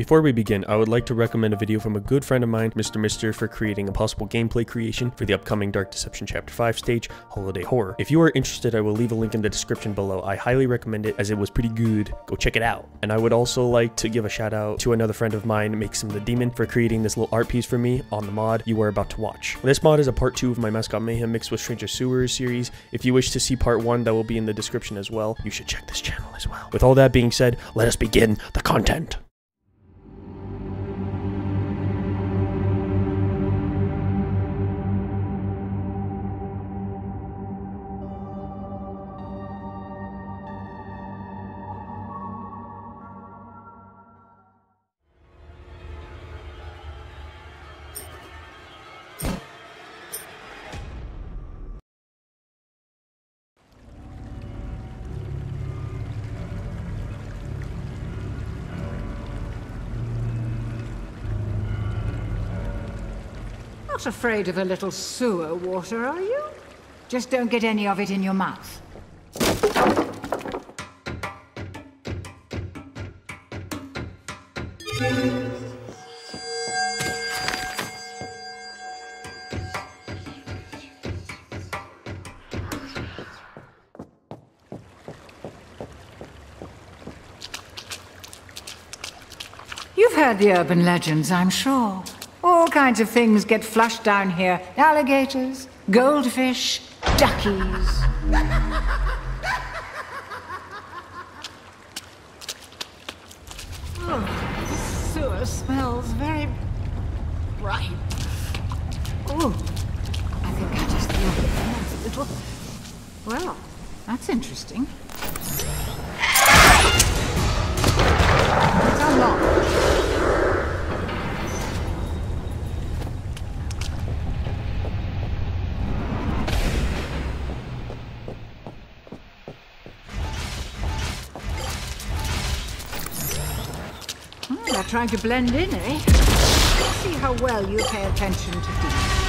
Before we begin, I would like to recommend a video from a good friend of mine, Mr. Mister, for creating a possible gameplay creation for the upcoming Dark Deception Chapter 5 stage, Holiday Horror. If you are interested, I will leave a link in the description below. I highly recommend it as it was pretty good. Go check it out. And I would also like to give a shout out to another friend of mine, Maksim the Demon, for creating this little art piece for me on the mod you are about to watch. This mod is a part 2 of my Mascot Mayhem mixed with Stranger Sewers series. If you wish to see part 1, that will be in the description as well. You should check this channel as well. With all that being said, let us begin the content. Not afraid of a little sewer water, are you? Just don't get any of it in your mouth. You've heard the urban legends, I'm sure. All kinds of things get flushed down here. Alligators, goldfish, duckies. oh, the sewer smells very bright. Oh, I think I just feel a little. Well, that's interesting. Trying to blend in, eh? Let's see how well you pay attention to details.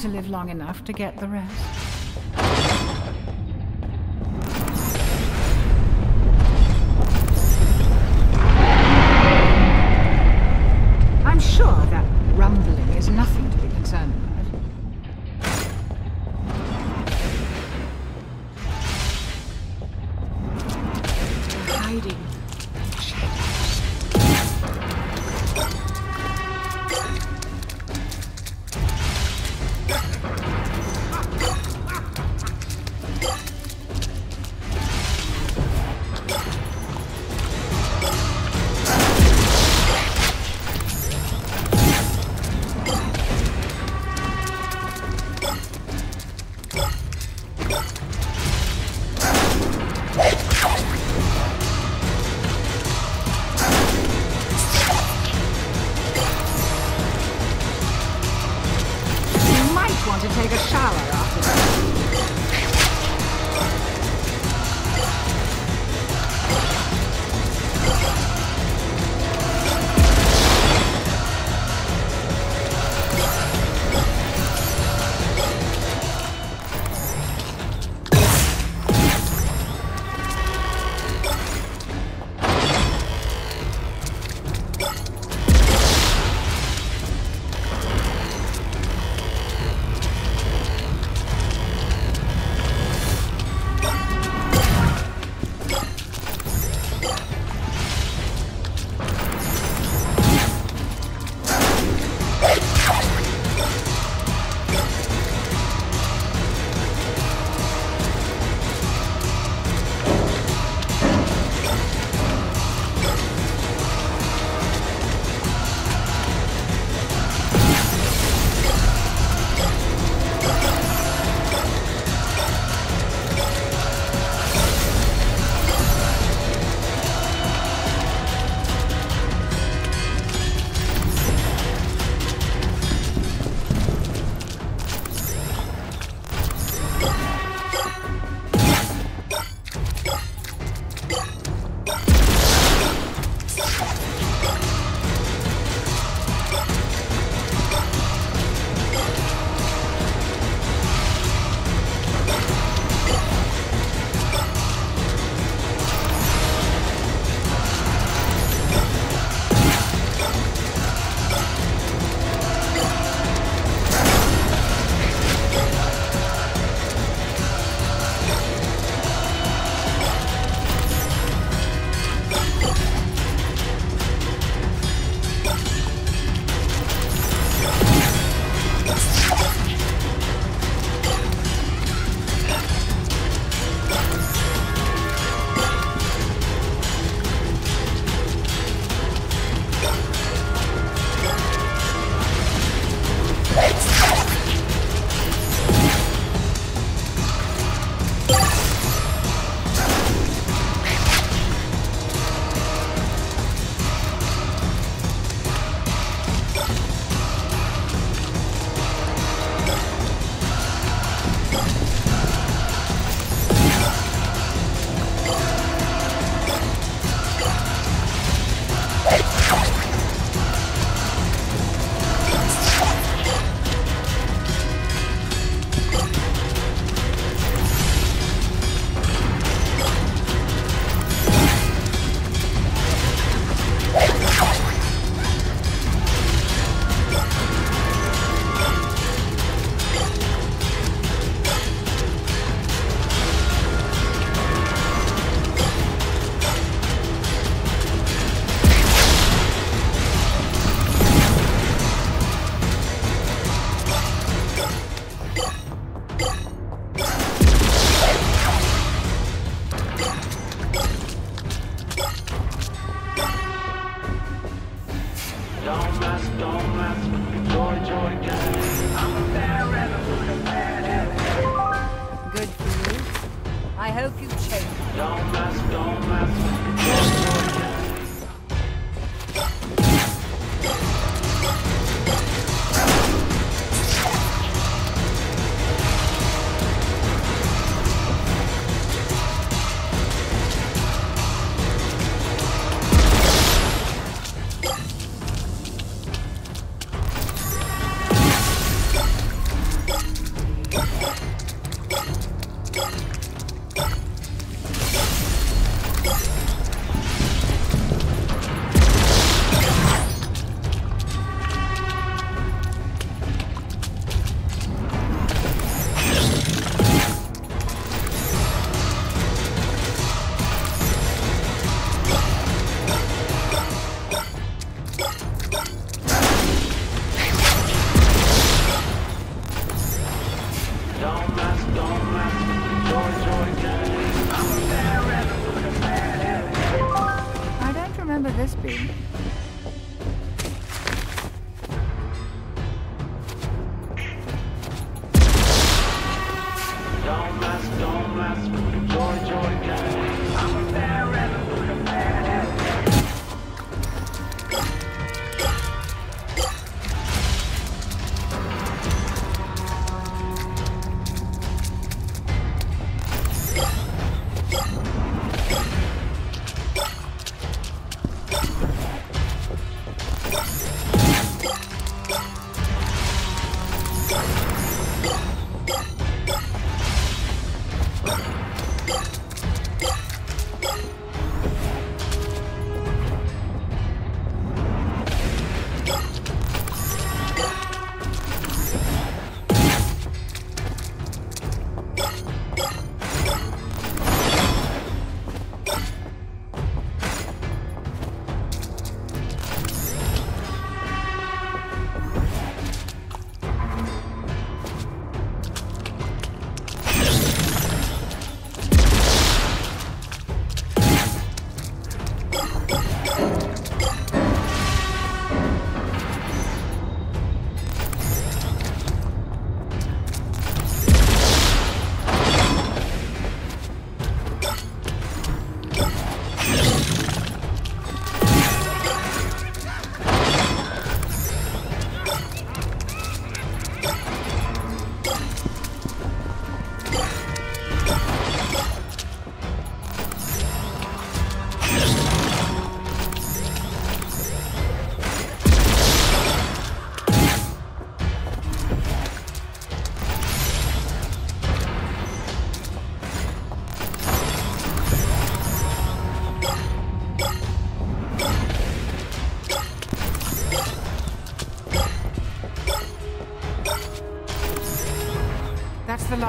To live long enough to get the rest. I hope you change.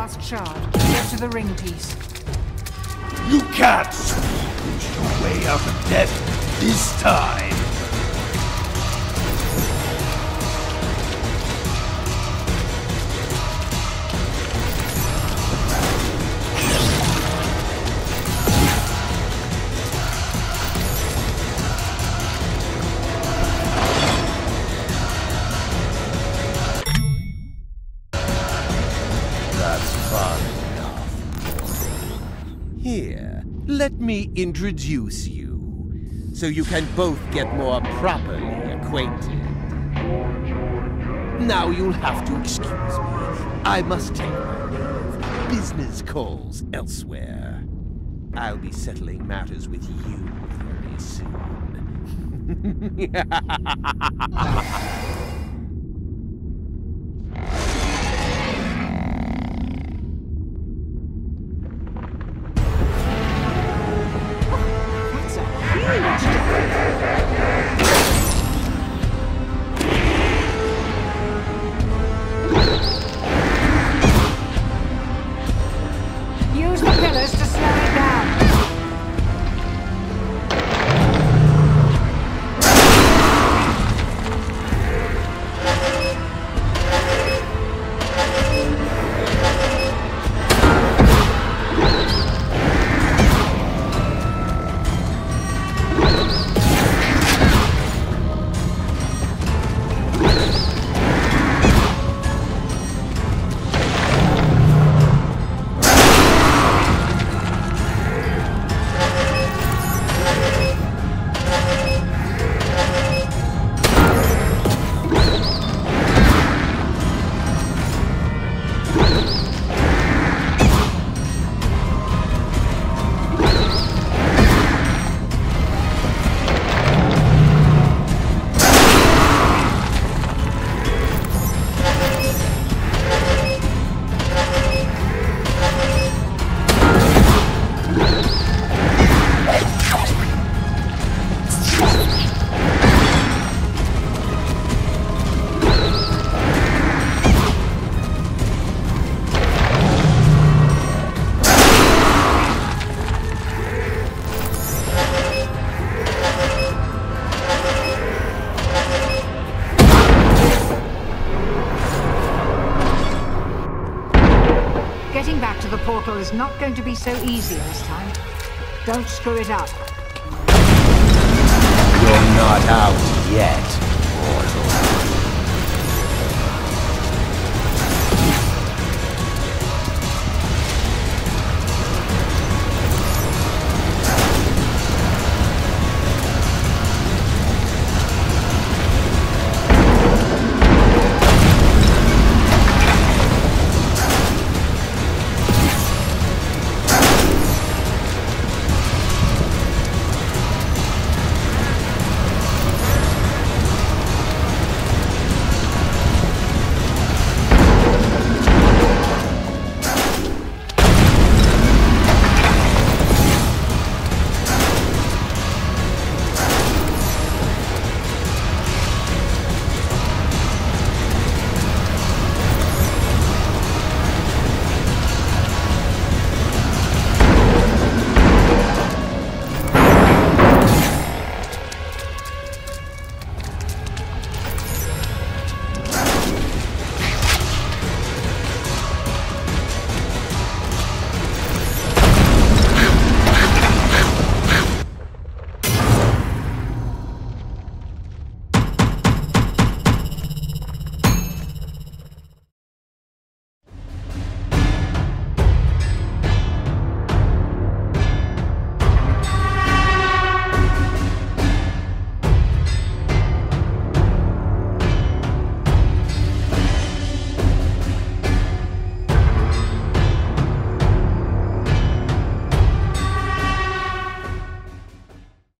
Last shard. Get to the ring piece. You can't your way of death this time. Let me introduce you, so you can both get more properly acquainted. Now you'll have to excuse me. I must take my. Business calls elsewhere. I'll be settling matters with you very soon. is not going to be so easy this time. Don't screw it up. You're not out yet, mortal.